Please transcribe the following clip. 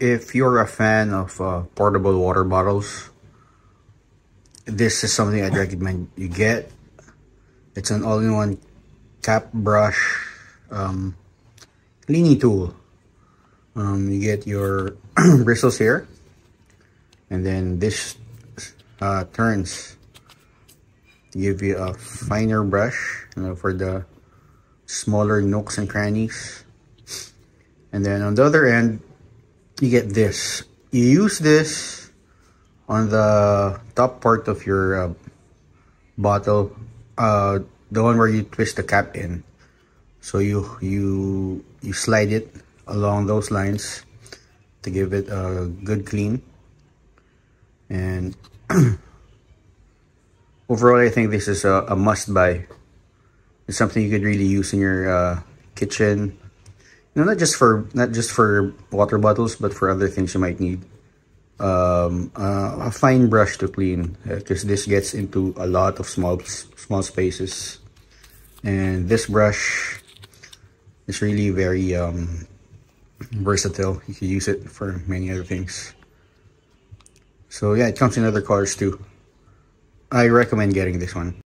if you're a fan of uh, portable water bottles, this is something I'd recommend you get. It's an all-in-one cap brush um, cleaning tool. Um, you get your bristles here, and then this uh, turns to give you a finer brush you know, for the smaller nooks and crannies. And then on the other end, you get this. You use this on the top part of your uh, bottle, uh, the one where you twist the cap in. So you you you slide it along those lines to give it a good clean. And overall, I think this is a, a must buy. It's something you could really use in your uh, kitchen. Not just for not just for water bottles, but for other things you might need. Um, uh, a fine brush to clean because uh, this gets into a lot of small small spaces, and this brush is really very um, versatile. You can use it for many other things. So yeah, it comes in other colors too. I recommend getting this one.